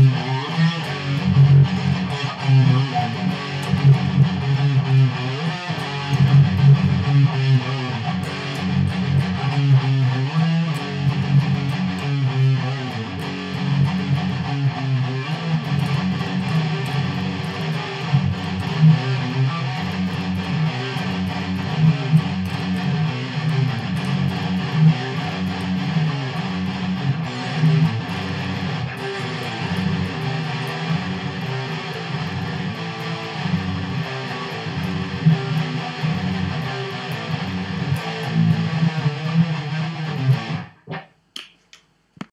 Mm-hmm.